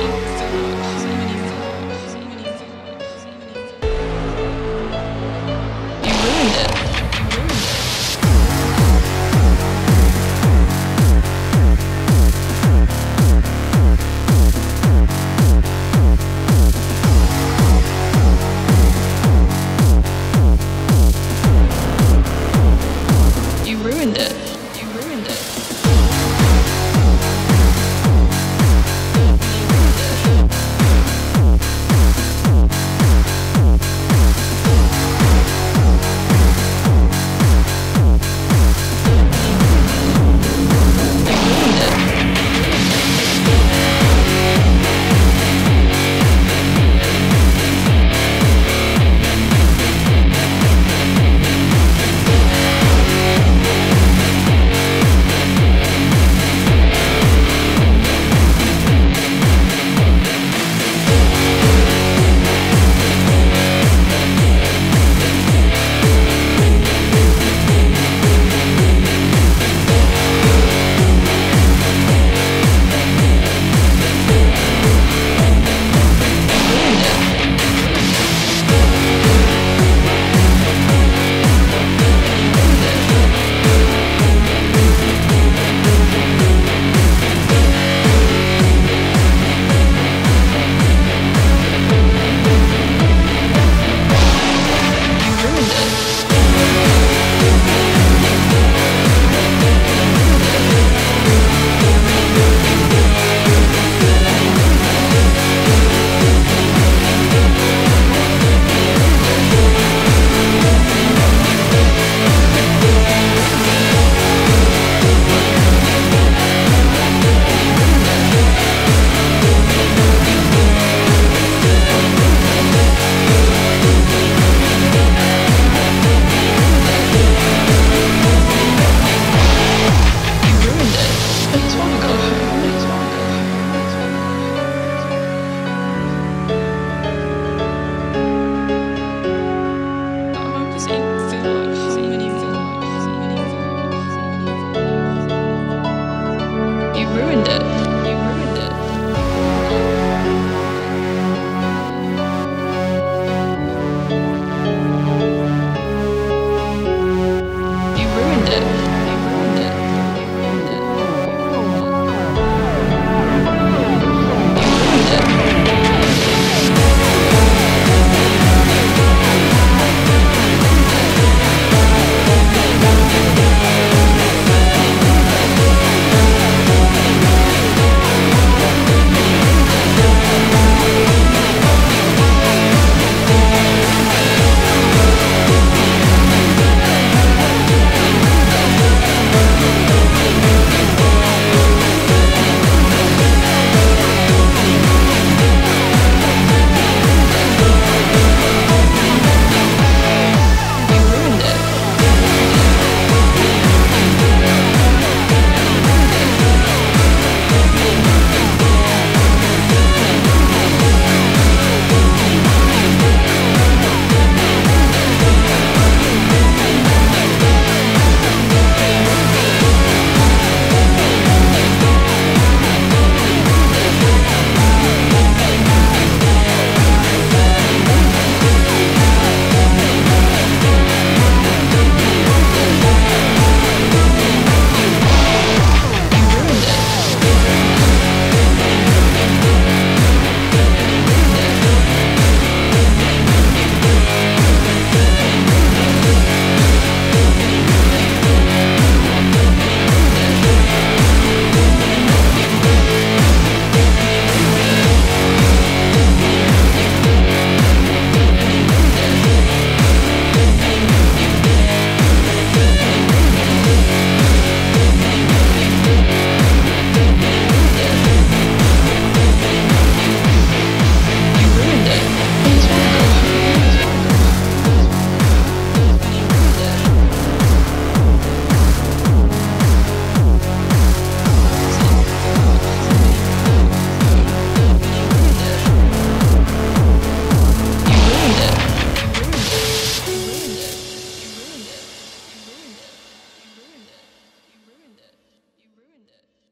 Oh, God.